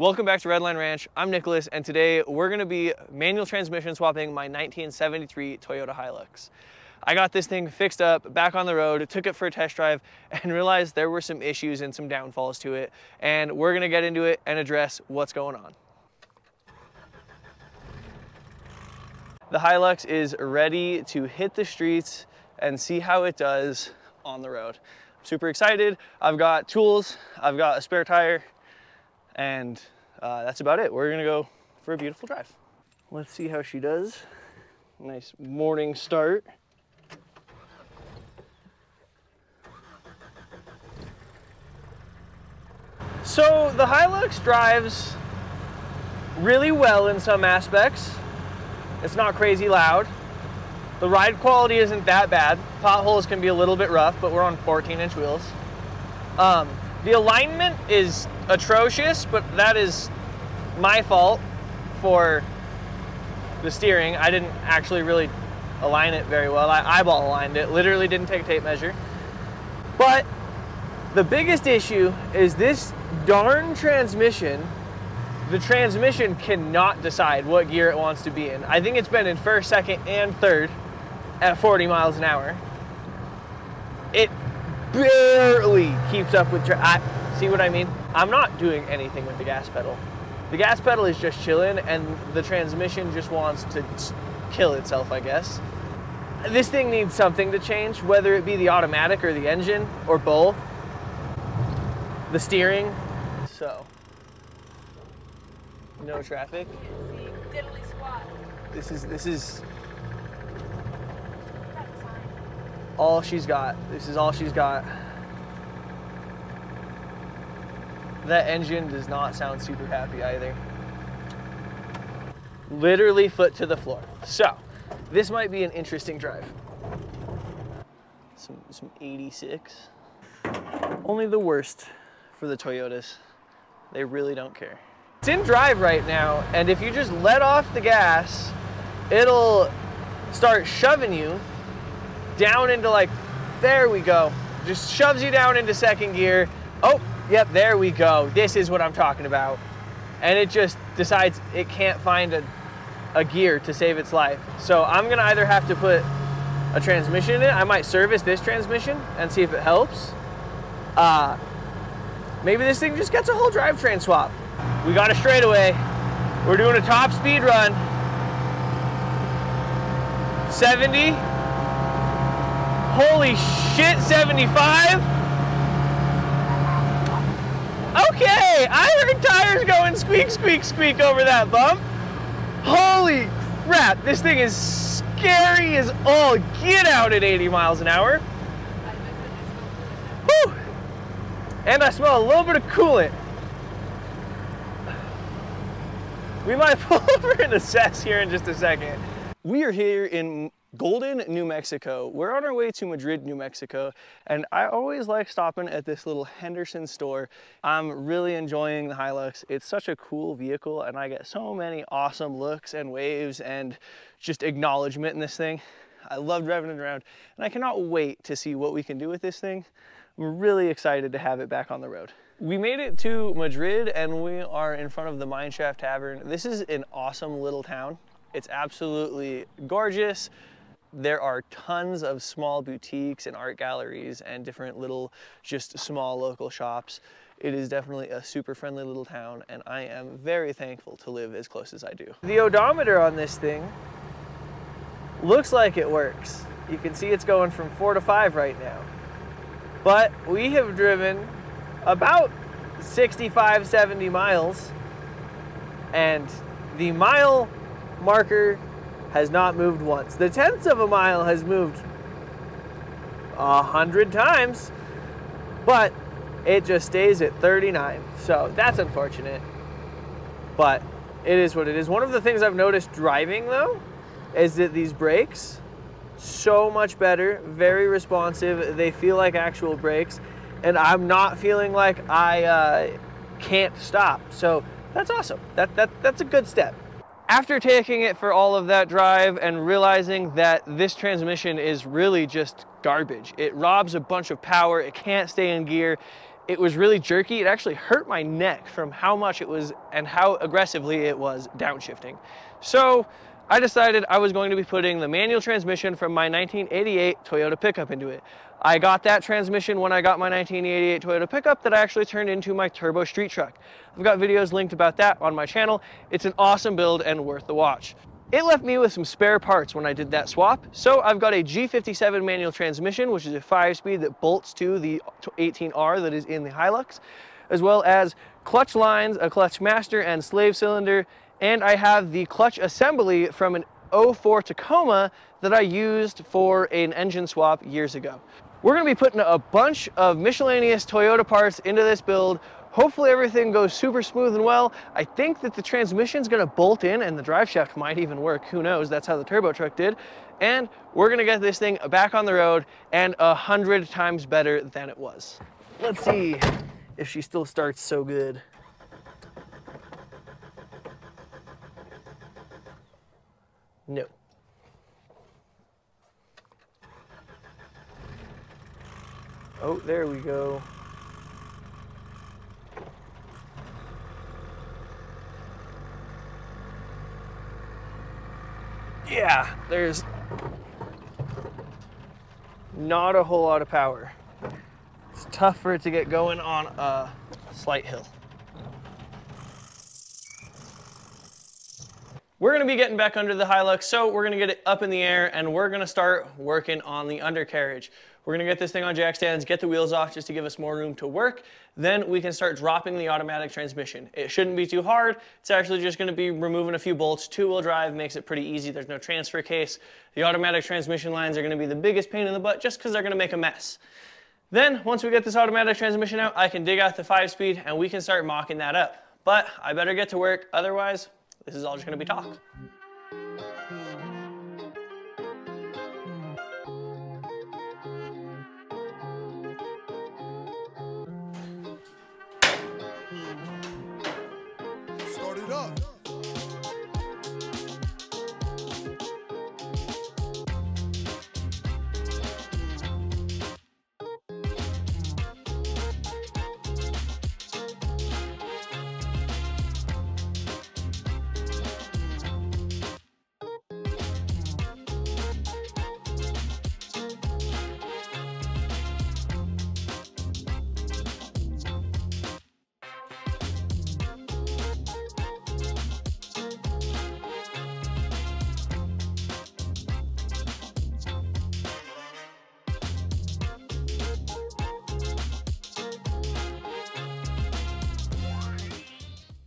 Welcome back to Redline Ranch. I'm Nicholas, and today we're gonna be manual transmission swapping my 1973 Toyota Hilux. I got this thing fixed up, back on the road, took it for a test drive, and realized there were some issues and some downfalls to it, and we're gonna get into it and address what's going on. The Hilux is ready to hit the streets and see how it does on the road. I'm super excited. I've got tools, I've got a spare tire, and uh, that's about it. We're gonna go for a beautiful drive. Let's see how she does. Nice morning start. So the Hilux drives really well in some aspects. It's not crazy loud. The ride quality isn't that bad. Potholes can be a little bit rough, but we're on 14 inch wheels. Um, the alignment is atrocious, but that is my fault for the steering. I didn't actually really align it very well. I eyeball aligned it, literally didn't take a tape measure. But the biggest issue is this darn transmission. The transmission cannot decide what gear it wants to be in. I think it's been in first, second, and third at 40 miles an hour. It barely keeps up with, I, see what I mean? I'm not doing anything with the gas pedal. The gas pedal is just chilling and the transmission just wants to kill itself, I guess. This thing needs something to change, whether it be the automatic or the engine or both. The steering, so. No traffic. This is, this is all she's got. This is all she's got. That engine does not sound super happy either. Literally foot to the floor. So, this might be an interesting drive. Some, some 86. Only the worst for the Toyotas. They really don't care. It's in drive right now, and if you just let off the gas, it'll start shoving you down into like, there we go. Just shoves you down into second gear. Oh, yep, there we go. This is what I'm talking about. And it just decides it can't find a, a gear to save its life. So I'm gonna either have to put a transmission in it. I might service this transmission and see if it helps. Uh, maybe this thing just gets a whole drivetrain swap. We got a straightaway. We're doing a top speed run. 70. Holy shit, 75? Okay, I heard tires going squeak, squeak, squeak over that bump. Holy crap, this thing is scary as all get out at 80 miles an hour. Whew. And I smell a little bit of coolant. We might pull over and assess here in just a second. We are here in Golden, New Mexico. We're on our way to Madrid, New Mexico, and I always like stopping at this little Henderson store. I'm really enjoying the Hilux. It's such a cool vehicle, and I get so many awesome looks and waves and just acknowledgement in this thing. I love driving it around, and I cannot wait to see what we can do with this thing. I'm really excited to have it back on the road. We made it to Madrid, and we are in front of the Mineshaft Tavern. This is an awesome little town. It's absolutely gorgeous there are tons of small boutiques and art galleries and different little just small local shops. It is definitely a super friendly little town and I am very thankful to live as close as I do. The odometer on this thing looks like it works. You can see it's going from four to five right now. But we have driven about 65, 70 miles and the mile marker has not moved once. The tenths of a mile has moved a hundred times, but it just stays at 39. So that's unfortunate, but it is what it is. One of the things I've noticed driving though, is that these brakes, so much better, very responsive. They feel like actual brakes and I'm not feeling like I uh, can't stop. So that's awesome. That, that, that's a good step. After taking it for all of that drive and realizing that this transmission is really just garbage, it robs a bunch of power, it can't stay in gear, it was really jerky. It actually hurt my neck from how much it was and how aggressively it was downshifting. So I decided I was going to be putting the manual transmission from my 1988 Toyota pickup into it. I got that transmission when I got my 1988 Toyota pickup that I actually turned into my turbo street truck. I've got videos linked about that on my channel. It's an awesome build and worth the watch. It left me with some spare parts when I did that swap. So I've got a G57 manual transmission, which is a five speed that bolts to the 18R that is in the Hilux, as well as clutch lines, a clutch master and slave cylinder. And I have the clutch assembly from an 04 Tacoma that I used for an engine swap years ago. We're gonna be putting a bunch of miscellaneous Toyota parts into this build Hopefully everything goes super smooth and well. I think that the transmission's gonna bolt in and the drive shaft might even work. Who knows? That's how the turbo truck did. And we're gonna get this thing back on the road and a hundred times better than it was. Let's see if she still starts so good. No. Oh, there we go. yeah, there's not a whole lot of power. It's tough for it to get going on a slight hill. We're gonna be getting back under the Hilux, so we're gonna get it up in the air and we're gonna start working on the undercarriage. We're gonna get this thing on jack stands, get the wheels off just to give us more room to work. Then we can start dropping the automatic transmission. It shouldn't be too hard. It's actually just gonna be removing a few bolts. Two-wheel drive makes it pretty easy. There's no transfer case. The automatic transmission lines are gonna be the biggest pain in the butt just because they're gonna make a mess. Then, once we get this automatic transmission out, I can dig out the five speed and we can start mocking that up. But I better get to work, otherwise, this is all just gonna be talk.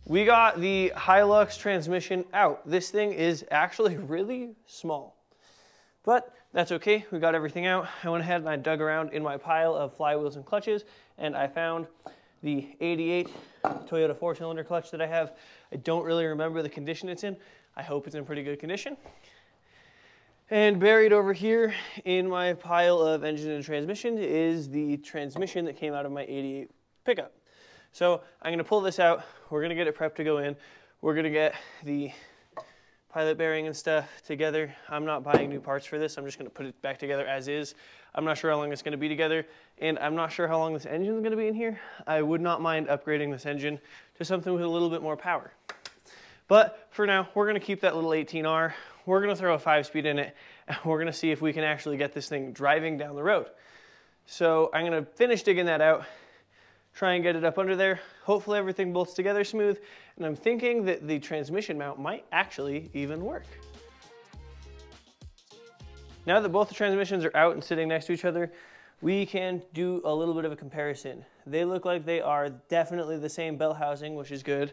We got the Hilux transmission out. This thing is actually really small, but that's okay. We got everything out. I went ahead and I dug around in my pile of flywheels and clutches and I found the 88 Toyota four cylinder clutch that I have. I don't really remember the condition it's in. I hope it's in pretty good condition. And buried over here in my pile of engine and transmission is the transmission that came out of my 88 pickup. So I'm gonna pull this out. We're gonna get it prepped to go in. We're gonna get the pilot bearing and stuff together. I'm not buying new parts for this. I'm just gonna put it back together as is. I'm not sure how long it's gonna be together, and I'm not sure how long this engine is gonna be in here. I would not mind upgrading this engine to something with a little bit more power. But for now, we're gonna keep that little 18R. We're gonna throw a five speed in it, and we're gonna see if we can actually get this thing driving down the road. So I'm gonna finish digging that out, try and get it up under there. Hopefully everything bolts together smooth. And I'm thinking that the transmission mount might actually even work. Now that both the transmissions are out and sitting next to each other, we can do a little bit of a comparison. They look like they are definitely the same bell housing, which is good.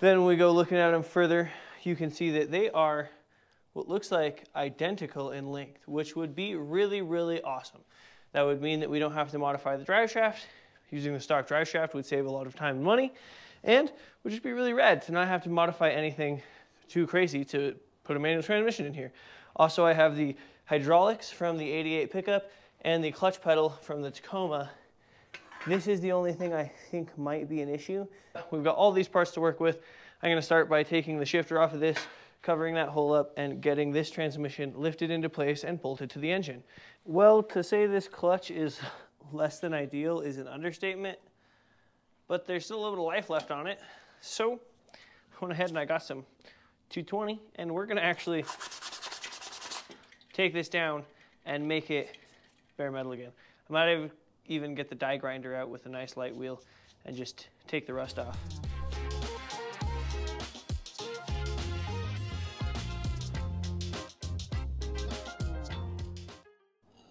Then we go looking at them further, you can see that they are what looks like identical in length, which would be really, really awesome. That would mean that we don't have to modify the drive shaft Using the stock drive shaft would save a lot of time and money and would just be really rad to not have to modify anything too crazy to put a manual transmission in here. Also, I have the hydraulics from the 88 pickup and the clutch pedal from the Tacoma. This is the only thing I think might be an issue. We've got all these parts to work with. I'm gonna start by taking the shifter off of this, covering that hole up and getting this transmission lifted into place and bolted to the engine. Well, to say this clutch is less than ideal is an understatement. but there's still a little bit of life left on it. So I went ahead and I got some 220 and we're gonna actually take this down and make it bare metal again. I might even get the die grinder out with a nice light wheel and just take the rust off.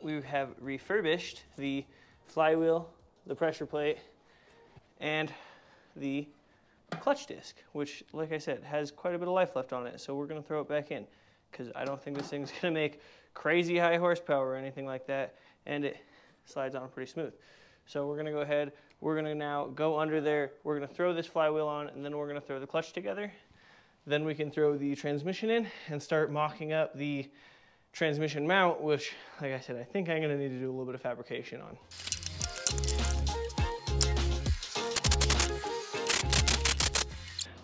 We have refurbished the flywheel, the pressure plate, and the clutch disc, which, like I said, has quite a bit of life left on it. So we're going to throw it back in because I don't think this thing's going to make crazy high horsepower or anything like that. And it slides on pretty smooth. So we're going to go ahead. We're going to now go under there. We're going to throw this flywheel on, and then we're going to throw the clutch together. Then we can throw the transmission in and start mocking up the transmission mount, which, like I said, I think I'm going to need to do a little bit of fabrication on.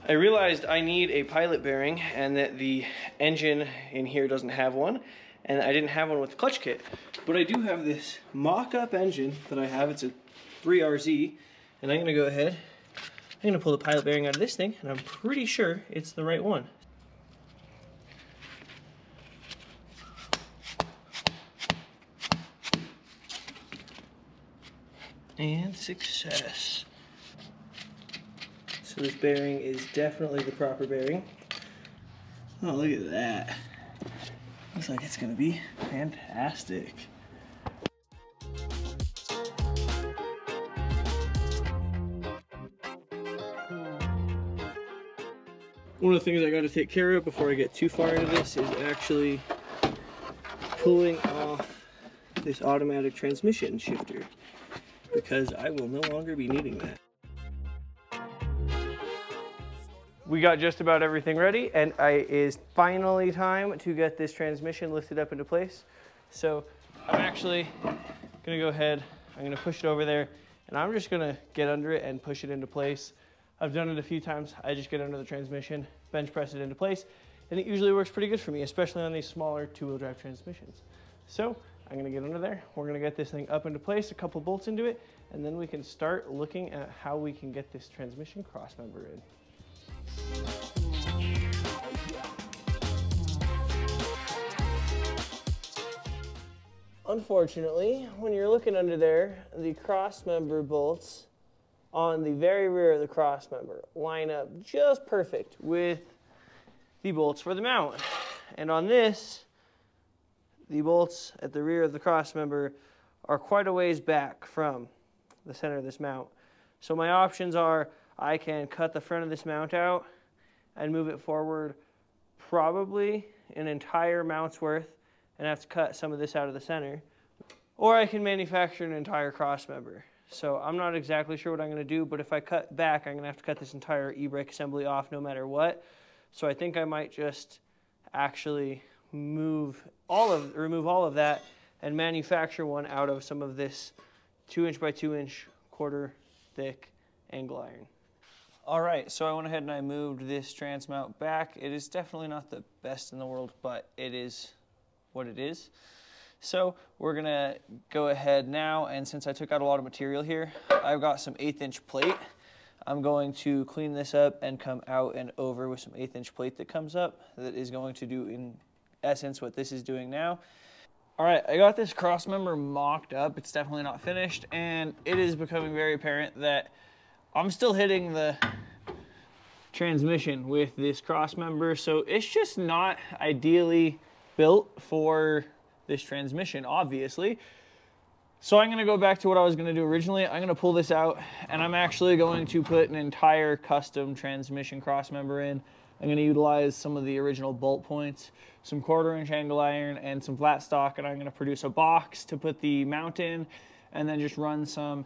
I realized I need a pilot bearing and that the engine in here doesn't have one and I didn't have one with the clutch kit. But I do have this mock-up engine that I have. It's a 3RZ and I'm gonna go ahead, I'm gonna pull the pilot bearing out of this thing and I'm pretty sure it's the right one. And success. So this bearing is definitely the proper bearing. Oh, look at that. Looks like it's gonna be fantastic. One of the things I gotta take care of before I get too far into this is actually pulling off this automatic transmission shifter because I will no longer be needing that. We got just about everything ready and it is finally time to get this transmission lifted up into place. So I'm actually gonna go ahead, I'm gonna push it over there and I'm just gonna get under it and push it into place. I've done it a few times. I just get under the transmission, bench press it into place, and it usually works pretty good for me, especially on these smaller two-wheel drive transmissions. So I'm gonna get under there. We're gonna get this thing up into place, a couple bolts into it, and then we can start looking at how we can get this transmission cross member in. Unfortunately, when you're looking under there, the cross member bolts on the very rear of the cross member line up just perfect with the bolts for the mount. And on this, the bolts at the rear of the cross member are quite a ways back from the center of this mount. So my options are I can cut the front of this mount out and move it forward probably an entire mount's worth and have to cut some of this out of the center. Or I can manufacture an entire cross member. So I'm not exactly sure what I'm going to do, but if I cut back, I'm going to have to cut this entire e-brake assembly off no matter what. So I think I might just actually move all of, remove all of that and manufacture one out of some of this two inch by two inch quarter thick angle iron. All right, so I went ahead and I moved this trans mount back. It is definitely not the best in the world, but it is what it is. So we're gonna go ahead now, and since I took out a lot of material here, I've got some eighth inch plate. I'm going to clean this up and come out and over with some eighth inch plate that comes up that is going to do in essence what this is doing now. All right, I got this cross member mocked up. It's definitely not finished, and it is becoming very apparent that I'm still hitting the transmission with this cross member, so it's just not ideally built for this transmission, obviously. So I'm gonna go back to what I was gonna do originally. I'm gonna pull this out and I'm actually going to put an entire custom transmission cross member in. I'm gonna utilize some of the original bolt points, some quarter inch angle iron and some flat stock and I'm gonna produce a box to put the mount in and then just run some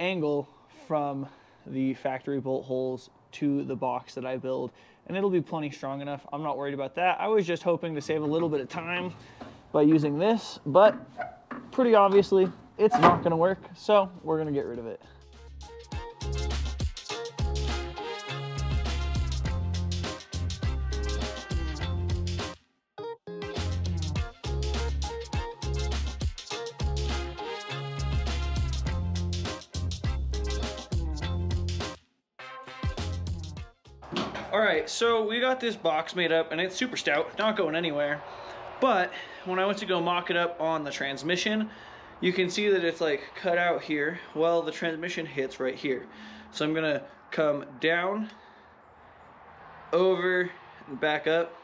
angle from the factory bolt holes to the box that I build and it'll be plenty strong enough. I'm not worried about that. I was just hoping to save a little bit of time by using this, but pretty obviously it's not gonna work, so we're gonna get rid of it. Right, so we got this box made up and it's super stout, not going anywhere. But when I went to go mock it up on the transmission, you can see that it's like cut out here. Well, the transmission hits right here. So I'm gonna come down, over, and back up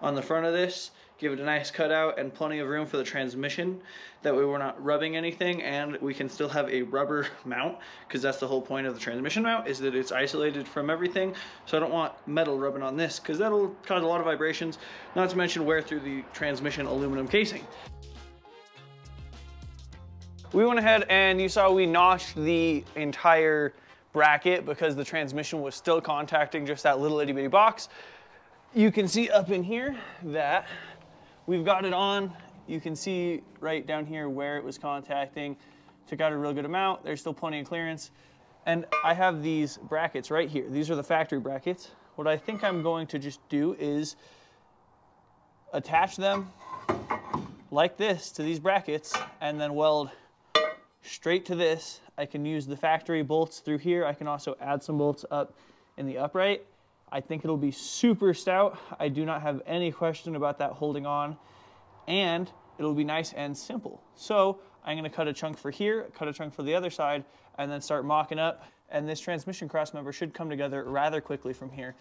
on the front of this give it a nice cutout and plenty of room for the transmission. That way we're not rubbing anything and we can still have a rubber mount because that's the whole point of the transmission mount is that it's isolated from everything. So I don't want metal rubbing on this because that'll cause a lot of vibrations, not to mention wear through the transmission aluminum casing. We went ahead and you saw we notched the entire bracket because the transmission was still contacting just that little itty bitty box. You can see up in here that We've got it on. You can see right down here where it was contacting. Took out a real good amount. There's still plenty of clearance. And I have these brackets right here. These are the factory brackets. What I think I'm going to just do is attach them like this to these brackets and then weld straight to this. I can use the factory bolts through here. I can also add some bolts up in the upright I think it'll be super stout. I do not have any question about that holding on. And it'll be nice and simple. So I'm gonna cut a chunk for here, cut a chunk for the other side, and then start mocking up. And this transmission cross member should come together rather quickly from here.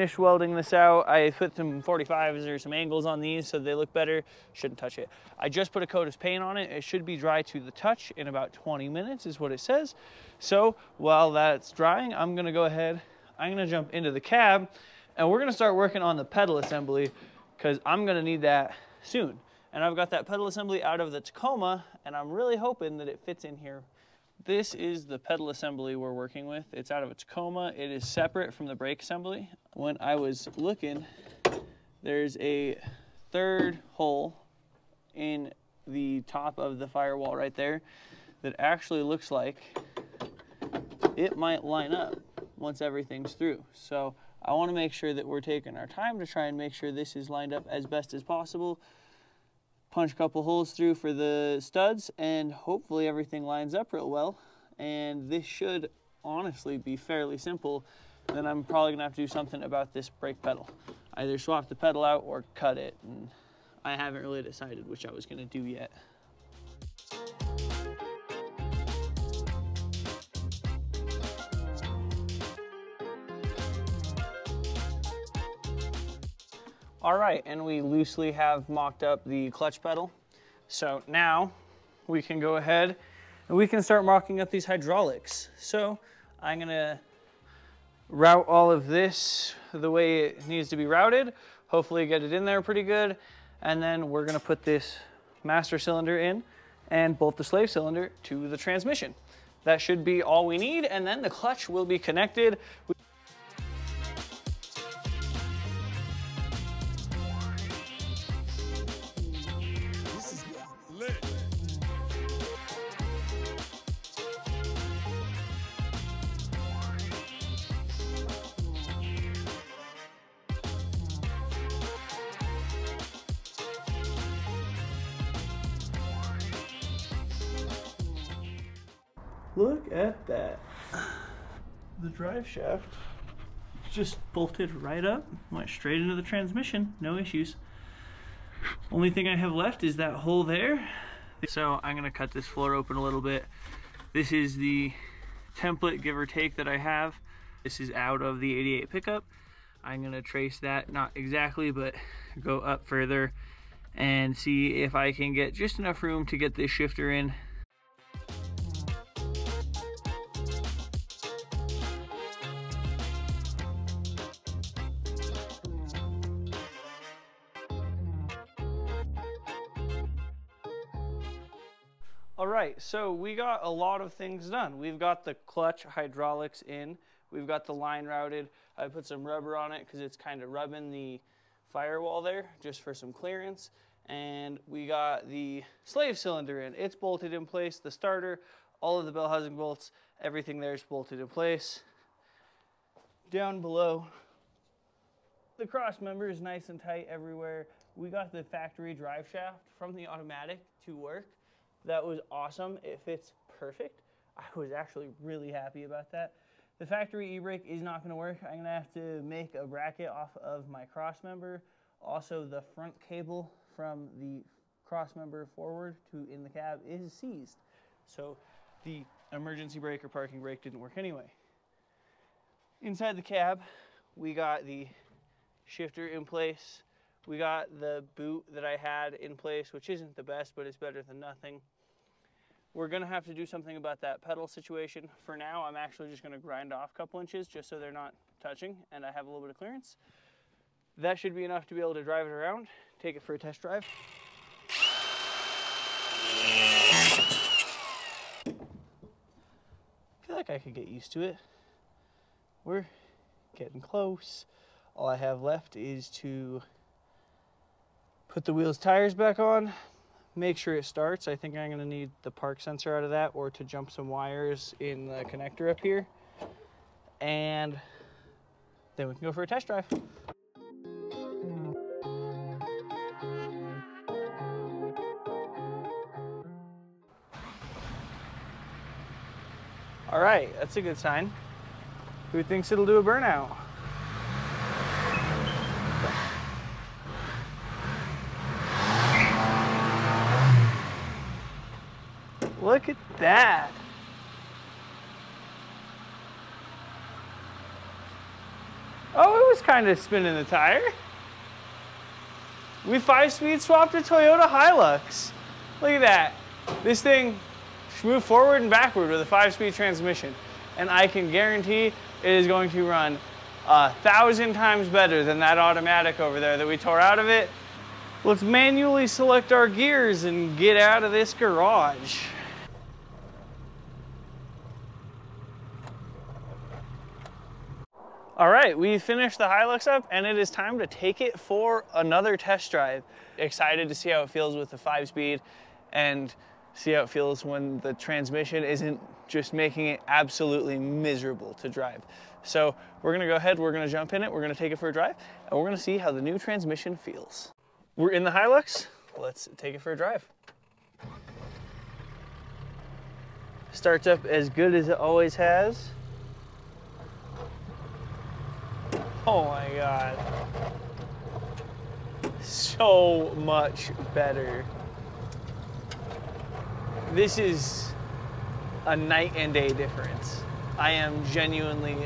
Finish welding this out. I put some 45s or some angles on these so they look better. Shouldn't touch it. I just put a coat of paint on it. It should be dry to the touch in about 20 minutes is what it says. So while that's drying, I'm gonna go ahead, I'm gonna jump into the cab and we're gonna start working on the pedal assembly because I'm gonna need that soon. And I've got that pedal assembly out of the Tacoma and I'm really hoping that it fits in here this is the pedal assembly we're working with. It's out of a Tacoma. It is separate from the brake assembly. When I was looking, there's a third hole in the top of the firewall right there that actually looks like it might line up once everything's through. So I want to make sure that we're taking our time to try and make sure this is lined up as best as possible punch a couple holes through for the studs and hopefully everything lines up real well. And this should honestly be fairly simple. Then I'm probably gonna have to do something about this brake pedal. Either swap the pedal out or cut it. And I haven't really decided which I was gonna do yet. All right, and we loosely have mocked up the clutch pedal. So now we can go ahead and we can start mocking up these hydraulics. So I'm gonna route all of this the way it needs to be routed, hopefully get it in there pretty good, and then we're gonna put this master cylinder in and bolt the slave cylinder to the transmission. That should be all we need, and then the clutch will be connected. Look at that. The drive shaft just bolted right up, went straight into the transmission, no issues. Only thing I have left is that hole there. So I'm gonna cut this floor open a little bit. This is the template, give or take, that I have. This is out of the 88 pickup. I'm gonna trace that, not exactly, but go up further and see if I can get just enough room to get this shifter in right, so we got a lot of things done. We've got the clutch hydraulics in. We've got the line routed. I put some rubber on it because it's kind of rubbing the firewall there just for some clearance. And we got the slave cylinder in. It's bolted in place, the starter, all of the bell housing bolts, everything there is bolted in place. Down below, the cross member is nice and tight everywhere. We got the factory drive shaft from the automatic to work. That was awesome. It fits perfect. I was actually really happy about that. The factory e-brake is not gonna work. I'm gonna have to make a bracket off of my cross member. Also, the front cable from the cross member forward to in the cab is seized. So the emergency brake or parking brake didn't work anyway. Inside the cab, we got the shifter in place. We got the boot that I had in place, which isn't the best, but it's better than nothing. We're gonna have to do something about that pedal situation. For now, I'm actually just gonna grind off a couple inches just so they're not touching and I have a little bit of clearance. That should be enough to be able to drive it around, take it for a test drive. I feel like I could get used to it. We're getting close. All I have left is to put the wheels tires back on, make sure it starts. I think I'm gonna need the park sensor out of that or to jump some wires in the connector up here. And then we can go for a test drive. All right, that's a good sign. Who thinks it'll do a burnout? That. Oh, it was kind of spinning the tire. We five speed swapped a Toyota Hilux. Look at that. This thing move forward and backward with a five speed transmission. And I can guarantee it is going to run a thousand times better than that automatic over there that we tore out of it. Let's manually select our gears and get out of this garage. All right, we finished the Hilux up and it is time to take it for another test drive. Excited to see how it feels with the five speed and see how it feels when the transmission isn't just making it absolutely miserable to drive. So we're gonna go ahead, we're gonna jump in it, we're gonna take it for a drive, and we're gonna see how the new transmission feels. We're in the Hilux, let's take it for a drive. Starts up as good as it always has. Oh my God. So much better. This is a night and day difference. I am genuinely,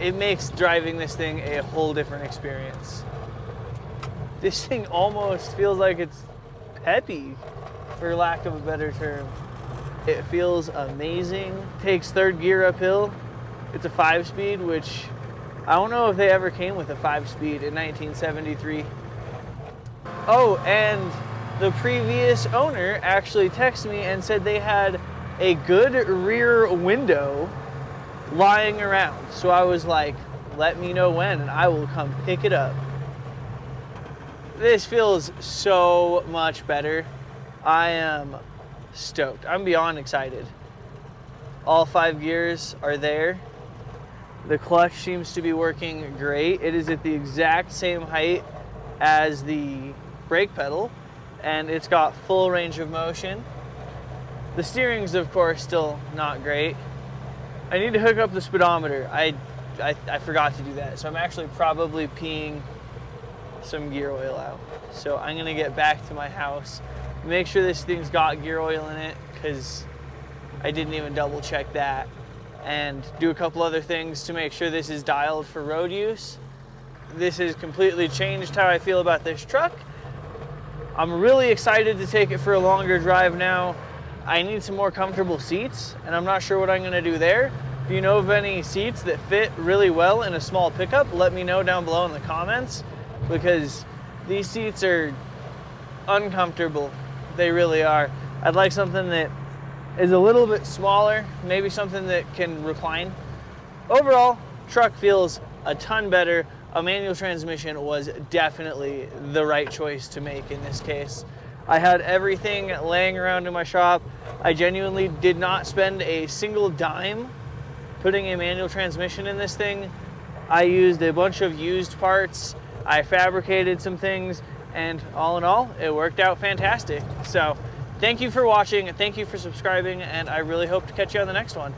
it makes driving this thing a whole different experience. This thing almost feels like it's peppy, for lack of a better term. It feels amazing. Takes third gear uphill it's a five speed, which I don't know if they ever came with a five speed in 1973. Oh, and the previous owner actually texted me and said they had a good rear window lying around. So I was like, let me know when and I will come pick it up. This feels so much better. I am stoked. I'm beyond excited. All five gears are there. The clutch seems to be working great. It is at the exact same height as the brake pedal and it's got full range of motion. The steering's of course still not great. I need to hook up the speedometer. I, I, I forgot to do that. So I'm actually probably peeing some gear oil out. So I'm gonna get back to my house, make sure this thing's got gear oil in it because I didn't even double check that and do a couple other things to make sure this is dialed for road use. This has completely changed how I feel about this truck. I'm really excited to take it for a longer drive now. I need some more comfortable seats and I'm not sure what I'm gonna do there. If you know of any seats that fit really well in a small pickup, let me know down below in the comments because these seats are uncomfortable. They really are. I'd like something that is a little bit smaller, maybe something that can recline. Overall, truck feels a ton better a manual transmission was definitely the right choice to make in this case. I had everything laying around in my shop. I genuinely did not spend a single dime putting a manual transmission in this thing. I used a bunch of used parts. I fabricated some things and all in all, it worked out fantastic. So thank you for watching, thank you for subscribing, and I really hope to catch you on the next one.